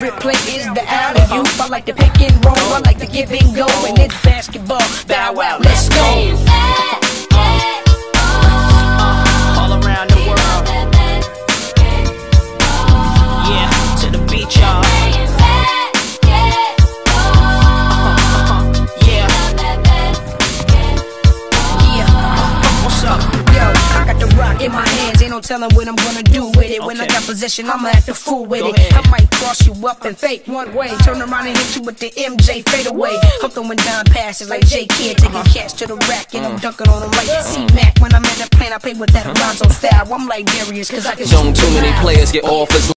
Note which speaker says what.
Speaker 1: favorite play is the alley oop. I like the pick and roll, I like the give and go, and it's basketball. Bow wow, let's go.
Speaker 2: all around the world. Yeah, to the beach, y'all. Yeah,
Speaker 1: Yeah,
Speaker 2: what's up?
Speaker 1: yo, I got the rock in my hands, ain't no telling what I'm gonna do with it. When I got possession, I'ma act a fool with it. I might cross you up and fake one way, turn around and hit you with the MJ fadeaway. I'm throwing down passes like J Kidd, taking cats to the rack, and I'm mm. dunking on them like T Mac. When I'm in the plane, I play with that Alonzo style. I'm like Darius, cause I can
Speaker 3: Don't too many players get offers